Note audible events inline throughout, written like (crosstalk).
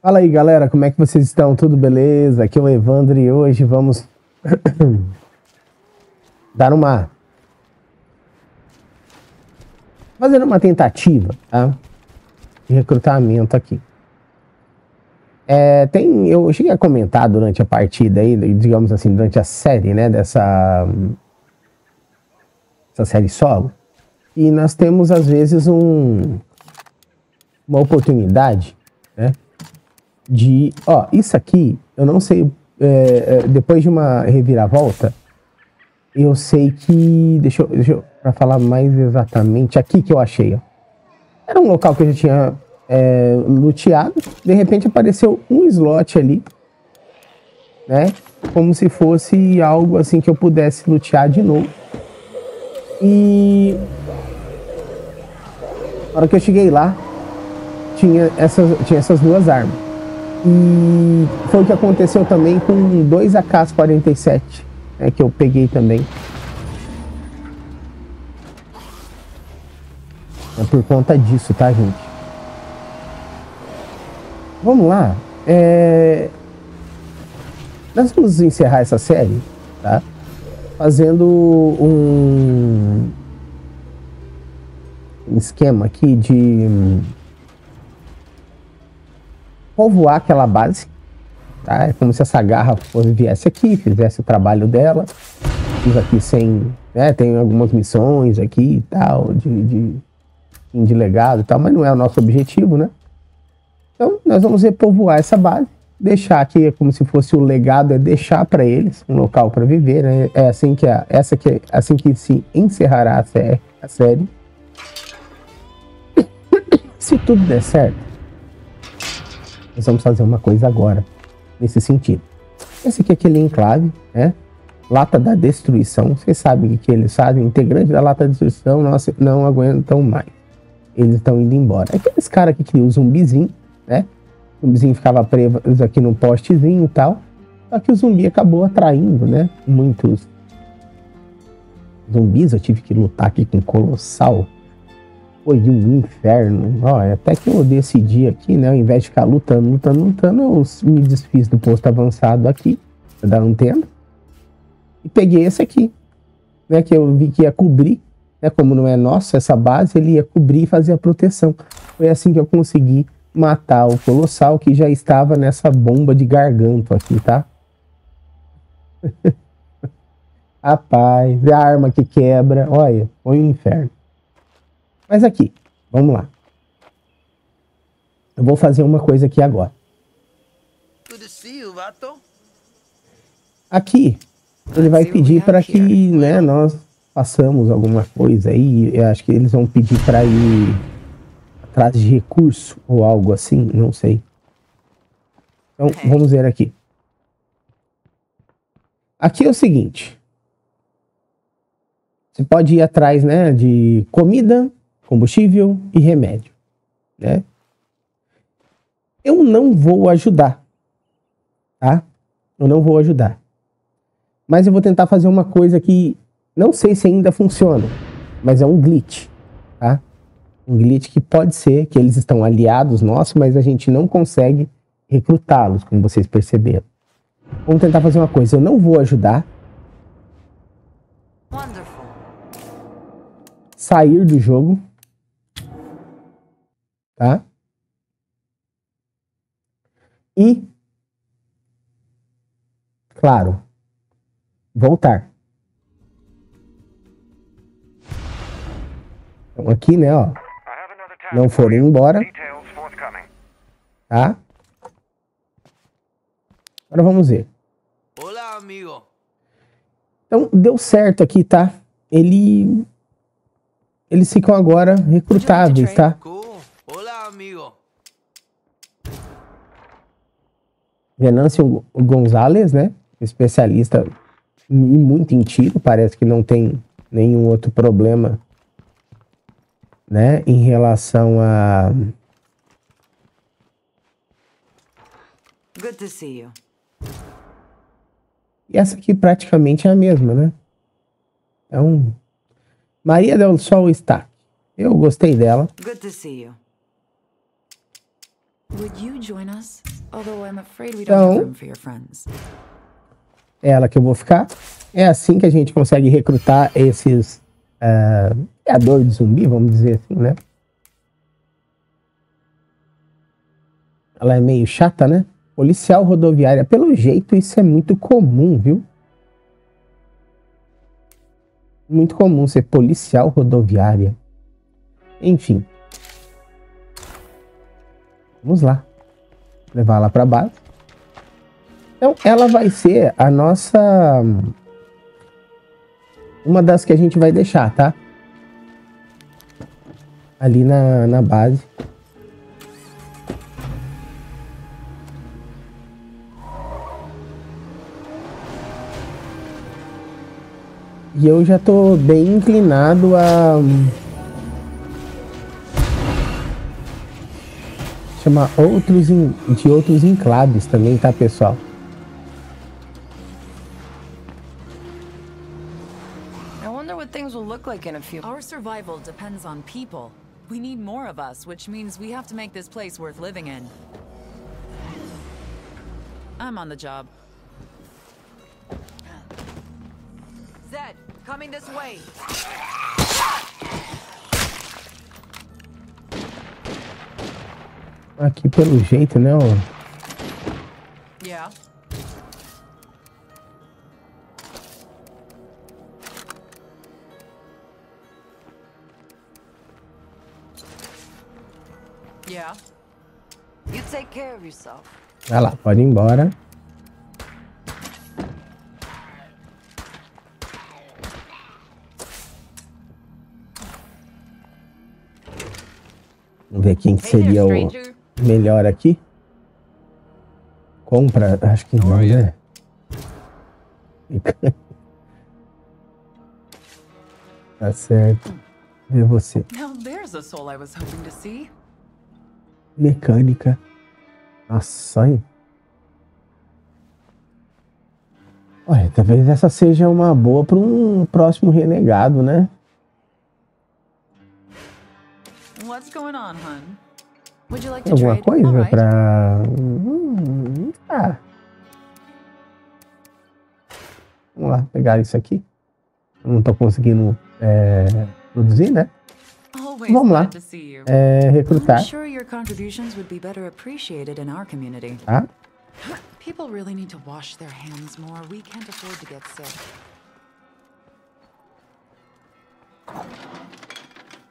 Fala aí, galera, como é que vocês estão? Tudo beleza? Aqui é o Evandro e hoje vamos (coughs) dar uma fazendo uma tentativa, tá? De recrutamento aqui. É, tem, eu cheguei a comentar durante a partida aí, digamos assim, durante a série, né, dessa essa série solo, e nós temos às vezes um uma oportunidade, né, de, ó, isso aqui, eu não sei, é, é, depois de uma reviravolta, eu sei que, deixa eu, deixa eu para falar mais exatamente, aqui que eu achei, ó. Era um local que eu já tinha é, luteado, de repente apareceu um slot ali, né? Como se fosse algo assim que eu pudesse lutear de novo. E na hora que eu cheguei lá, tinha essas, tinha essas duas armas. E foi o que aconteceu também com dois AK-47, né, que eu peguei também. É por conta disso, tá, gente? Vamos lá. É... Nós vamos encerrar essa série, tá? Fazendo um, um esquema aqui de povoar aquela base. Tá? É como se essa garra fosse, viesse aqui, fizesse o trabalho dela. Fiz aqui sem. Né, tem algumas missões aqui e tal, de, de, de legado e tal, mas não é o nosso objetivo, né? Então, nós vamos repovoar essa base, deixar aqui é como se fosse o legado, é deixar para eles um local para viver, né? É assim que a, essa que é, assim que se encerrará a. A série. (coughs) se tudo der certo, nós vamos fazer uma coisa agora, nesse sentido. Esse aqui é aquele enclave, né? Lata da destruição. Vocês sabem o que eles fazem? Integrante da lata da destruição não, não aguentam mais. Eles estão indo embora. Aqueles caras que usam um zumbizinho, né? O zumbizinho ficava preso aqui no postezinho e tal. Só que o zumbi acabou atraindo, né? Muitos zumbis. Eu tive que lutar aqui com um colossal foi um inferno. Ó, até que eu decidi aqui, né? Ao invés de ficar lutando, lutando, lutando, eu me desfiz do posto avançado aqui, da antena. E peguei esse aqui, né? Que eu vi que ia cobrir, né? Como não é nosso essa base, ele ia cobrir e fazer a proteção. Foi assim que eu consegui matar o colossal que já estava nessa bomba de garganto aqui, tá? (laughs) Rapaz, é a arma que quebra, olha, foi um inferno. Mas aqui, vamos lá. Eu vou fazer uma coisa aqui agora. Aqui, ele vai pedir para que né, nós façamos alguma coisa aí. Eu acho que eles vão pedir para ir atrás de recurso ou algo assim, não sei. Então, vamos ver aqui. Aqui é o seguinte. Você pode ir atrás, né, de comida, combustível e remédio, né? Eu não vou ajudar, tá? Eu não vou ajudar. Mas eu vou tentar fazer uma coisa que não sei se ainda funciona, mas é um glitch, tá? Um glitch que pode ser que eles estão aliados nossos, mas a gente não consegue recrutá-los, como vocês perceberam. Vamos tentar fazer uma coisa. Eu não vou ajudar. Wonderful. Sair do jogo tá? E, claro, voltar. Então aqui, né, ó, não foram embora, tá? Agora vamos ver. Olá, amigo. Então, deu certo aqui, tá? Ele... Eles ficam agora recrutáveis, tá? amigo. Venâncio Gonzalez, né? Especialista e muito em tiro, parece que não tem nenhum outro problema, né? Em relação a. Good to see you. E essa aqui praticamente é a mesma, né? É um. Maria del Sol está. Eu gostei dela. Good to see you. Would you join us? Então, é ela que eu vou ficar. É assim que a gente consegue recrutar esses uh, criador de zumbi, vamos dizer assim, né? Ela é meio chata, né? Policial rodoviária. Pelo jeito, isso é muito comum, viu? Muito comum ser policial rodoviária. Enfim. Vamos lá. Levar ela para base. Então, ela vai ser a nossa... Uma das que a gente vai deixar, tá? Ali na, na base. E eu já tô bem inclinado a chamar outros in, de outros enclaves também, tá, pessoal? I wonder what things will look like in a few. Our survival depends on people. We need more of us, which means we have to make this place worth living in. I'm on the job. Zed, Coming this way. Aqui pelo jeito, né, ó. Yeah. Yeah. You take care of yourself. Vai lá, pode ir embora. Vamos ver quem seria o melhor aqui. Compra, acho que não, né? (laughs) tá certo. Vê você. Mecânica. Nossa, aí. Olha, talvez essa seja uma boa para um próximo renegado, né? What's going on, hun? To Alguma coisa pra. Hum, ah. Vamos lá, pegar isso aqui. Eu não tô conseguindo é, produzir, né? Vamos lá. É, recrutar. Tá? People really need to wash their hands more. We can't afford to get sick.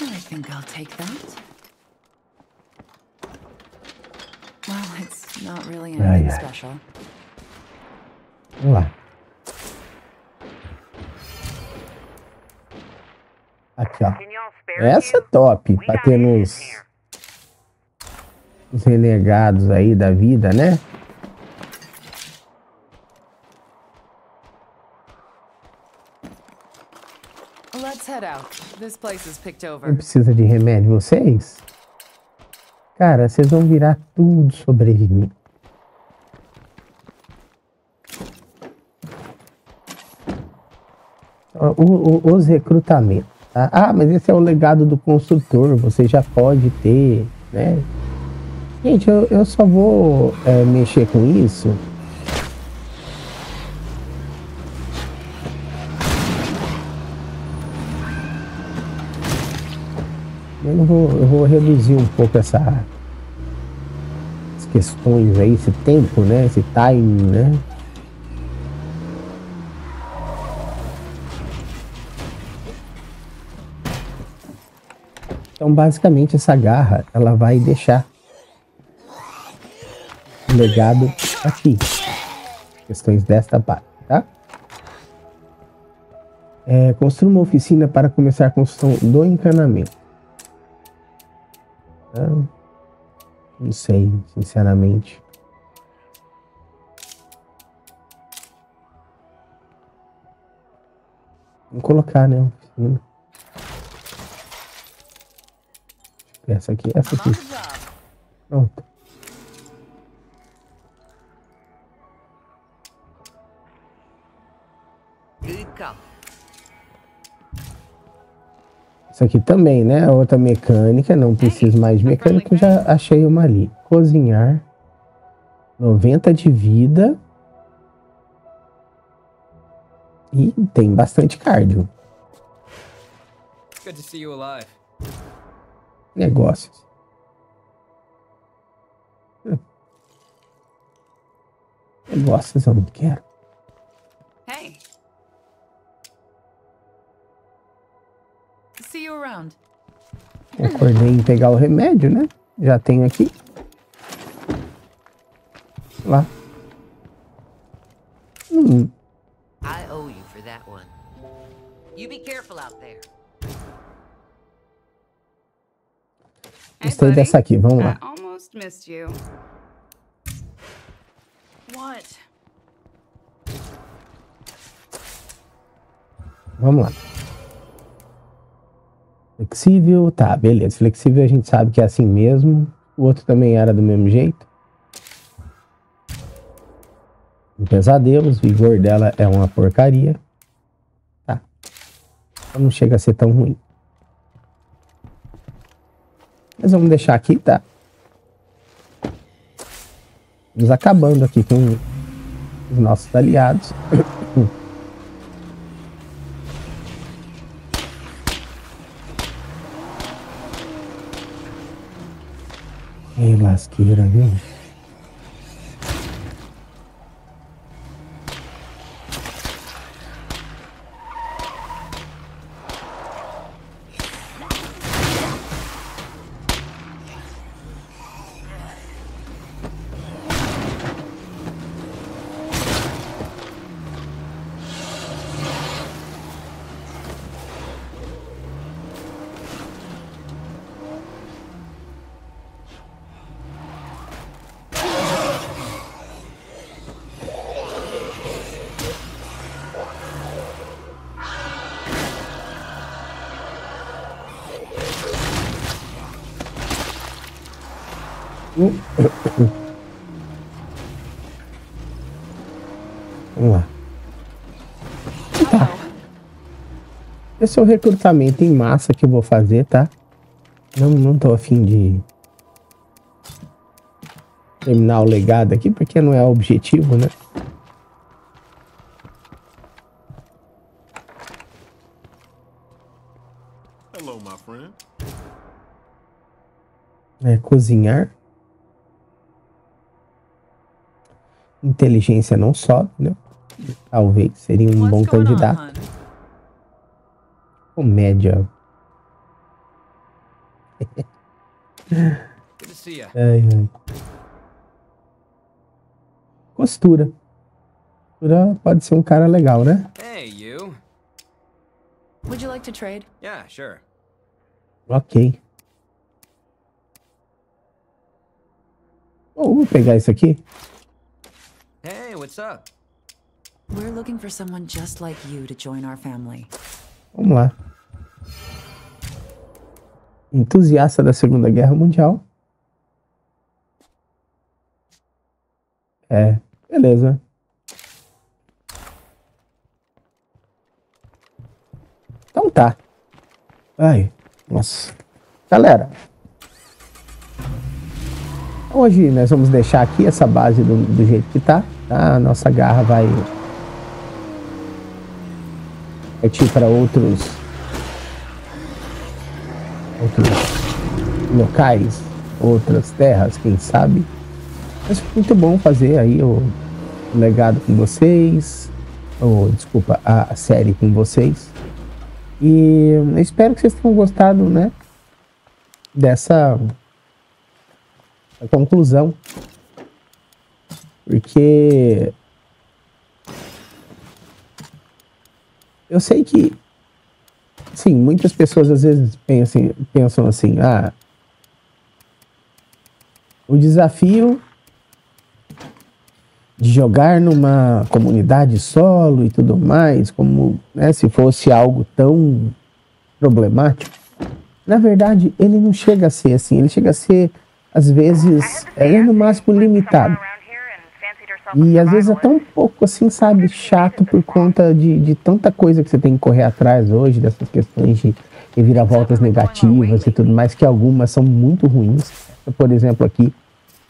I think I'll take that. Well, it's not really anything ai, ai. special. Vamos lá. Aqui, ó. Essa é top. Pra ter nos, os renegados aí da vida, né? Não precisa de remédio, vocês? Cara, vocês vão virar tudo sobreviver. O, o, os recrutamentos. Tá? Ah, mas esse é o legado do construtor. Você já pode ter, né? Gente, eu, eu só vou é, mexer com isso Eu, vou, eu vou reduzir um pouco essa, questões aí, esse tempo, né? Esse time, né? Então, basicamente, essa garra, ela vai deixar o legado aqui. Questões desta parte, tá? É, construa uma oficina para começar a construção do encanamento. Não sei, sinceramente. Vamos colocar, né? Oficina. Essa aqui, essa aqui. Pronto. Isso aqui também, né? Outra mecânica, não preciso mais de mecânica, já achei uma ali. Cozinhar. 90 de vida. E tem bastante cardio. Good to see you alive. Negócios. Negócios eu não quero. Hey. See you around. Concordei em pegar o remédio, né? Já tenho aqui. Lá. Hum. I owe you for that one. You be careful out there. Gostei dessa aqui, vamos I lá. almost missed you. What? Vamos lá. Flexível, tá, beleza. Flexível a gente sabe que é assim mesmo. O outro também era do mesmo jeito. Pesadelos, vigor dela é uma porcaria. Tá. Então Não chega a ser tão ruim. Mas vamos deixar aqui, tá? Vamos acabando aqui com os nossos aliados. (coughs) Ei, lasqueira, viu? Esse é o recrutamento em massa que eu vou fazer, tá? Não, não tô afim de terminar o legado aqui, porque não é o objetivo, né? Hello, my friend. É cozinhar. Inteligência não sobe, né? Talvez seria um bom What's on, candidato. hon? Comédia. (laughs) Ai, ai. Costura. Costura pode ser um cara legal, né? Hey, you. Would you like to trade? Yeah, sure. Ok. Oh, vou pegar isso aqui. Hey, what's up? We're looking for someone just like you to join our family. Vamos lá. Entusiasta da Segunda Guerra Mundial. É, beleza. Então tá. Ai, nossa. Galera. Hoje nós vamos deixar aqui essa base do, do jeito que tá. tá? A nossa garra vai partir para outros outros locais, outras terras, quem sabe. Mas foi muito bom fazer aí o, o legado com vocês, ou desculpa, a, a série com vocês. E eu espero que vocês tenham gostado, né? Dessa conclusão. Porque eu sei que sim, muitas pessoas às vezes pensam, pensam assim, ah, o desafio de jogar numa comunidade solo e tudo mais, como né, se fosse algo tão problemático. Na verdade, ele não chega a ser assim, ele chega a ser, às vezes, é no máximo limitado. E às vezes até um pouco assim, sabe, chato por conta de, de tanta coisa que você tem que correr atrás hoje, dessas questões de reviravoltas negativas e tudo mais, que algumas são muito ruins. Por exemplo, aqui,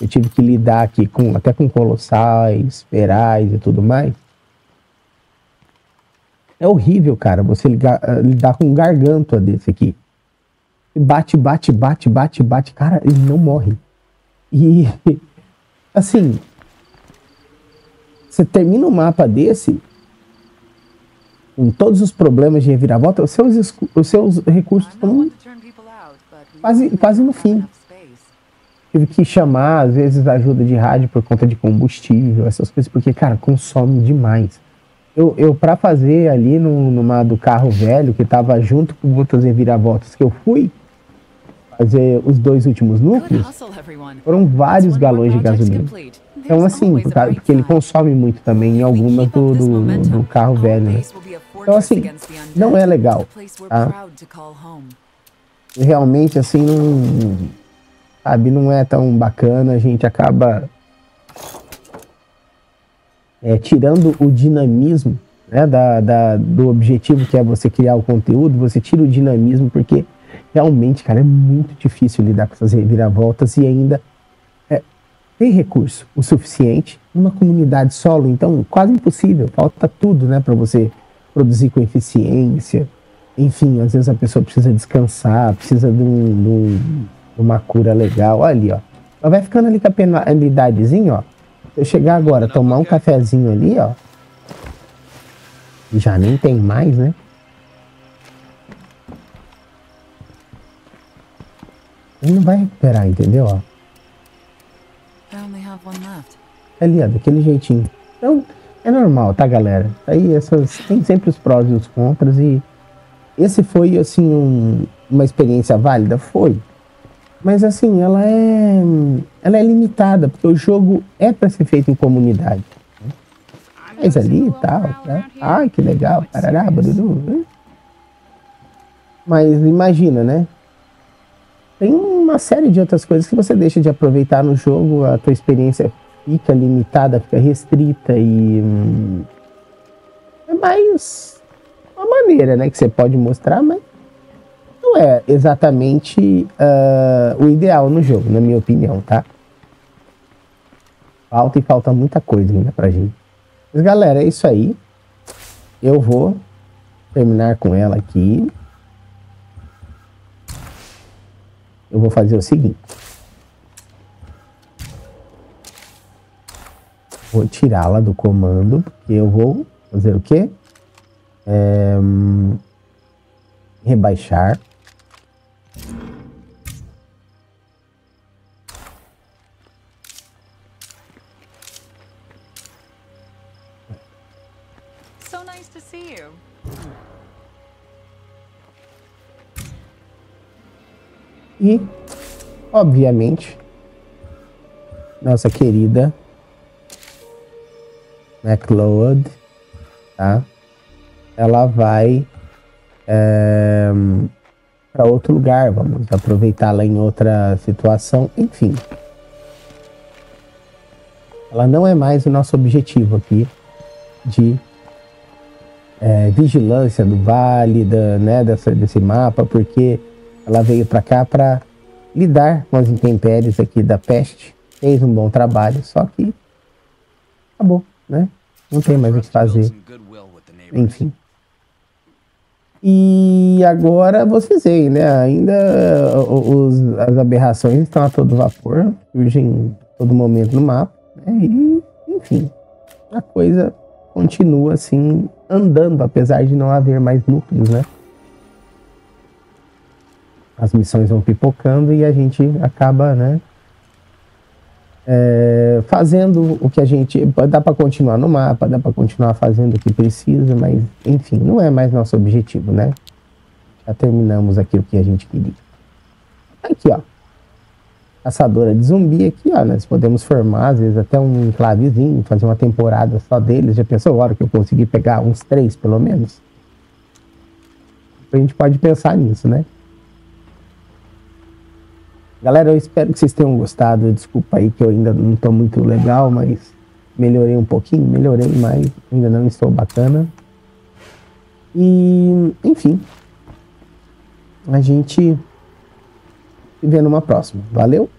eu tive que lidar aqui com até com colossais, ferais e tudo mais. É horrível, cara, você ligar, ah, lidar com um gargantua desse aqui. Bate, bate, bate, bate, bate. Cara, ele não morre. E, (laughs) assim, você termina um mapa desse, com todos os problemas de reviravolta, os seus, os seus recursos estão quase, quase no fim. Tive que chamar, às vezes, ajuda de rádio por conta de combustível, essas coisas, porque, cara, consome demais. Eu, eu para fazer ali no, numa do carro velho, que tava junto com outras reviravoltas que eu fui fazer os dois últimos núcleos, foram vários galões de gasolina. Então, assim, porque ele consome muito também em algumas do, do, do carro velho, né? Então, assim, não é legal, tá? realmente assim não sabe não é tão bacana a gente acaba é, tirando o dinamismo né, da, da- do objetivo que é você criar o conteúdo você tira o dinamismo porque realmente cara é muito difícil lidar com essas reviravoltas e ainda é, tem recurso o suficiente numa comunidade solo então quase impossível falta tudo né para você produzir com eficiência enfim, às vezes a pessoa precisa descansar, precisa de, um, de um- uma cura legal. Olha ali, ó. Ela vai ficando ali com a penalidadezinha, ó. Se eu chegar agora, tomar um cafezinho ali, ó. Já nem tem mais, né? Ele não vai recuperar, entendeu? Ó. Ali, ó, daquele jeitinho. Então, é normal, tá, galera? Aí essas. Tem sempre os prós e os contras e. Esse foi, assim, um- uma experiência válida? Foi. Mas, assim, ela é. Ela é limitada, porque o jogo é para ser feito em comunidade. Mas ali e tal, né? Ai, que legal, parará, baruru. né? Mas imagina, né? Tem uma série de outras coisas que você deixa de aproveitar no jogo, a tua experiência fica limitada, fica restrita e hum, é mais uma maneira, né, que você pode mostrar, mas não é exatamente ah, o ideal no jogo, na minha opinião, tá? Falta e falta muita coisa ainda pra gente. Mas galera, é isso aí. Eu vou terminar com ela aqui. Eu vou fazer o seguinte. Vou tirá-la do comando, porque eu vou fazer o quê? É, hum, rebaixar. E, obviamente, nossa querida McLeod, tá? Ela vai para outro lugar, vamos aproveitá-la em outra situação, enfim. Ela não é mais o nosso objetivo aqui de é, vigilância do vale, da, né, dessa, desse mapa, porque ela veio para cá para lidar com as intempéries aqui da peste, fez um bom trabalho, só que acabou, né? Não tem mais o que fazer, enfim. E agora vocês veem, né? Ainda os, as aberrações estão a todo vapor, surgem a todo momento no mapa, né? E, enfim, a coisa continua assim andando, apesar de não haver mais núcleos, né? As missões vão pipocando e a gente acaba, né? é, fazendo o que a gente. Dá para continuar no mapa, dá para continuar fazendo o que precisa, mas enfim, não é mais nosso objetivo, né? Já terminamos aqui o que a gente queria. Aqui, ó. Caçadora de zumbi aqui, ó. Nós podemos formar, às vezes, até um enclavezinho, fazer uma temporada só deles. Já pensou a hora que eu conseguir pegar uns três, pelo menos? A gente pode pensar nisso, né? Galera, eu espero que vocês tenham gostado. Desculpa aí que eu ainda não estou muito legal, mas melhorei um pouquinho, melhorei, mas ainda não estou bacana. E, enfim, a gente se vê numa próxima. Valeu?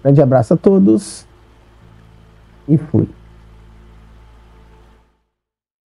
Grande abraço a todos e fui.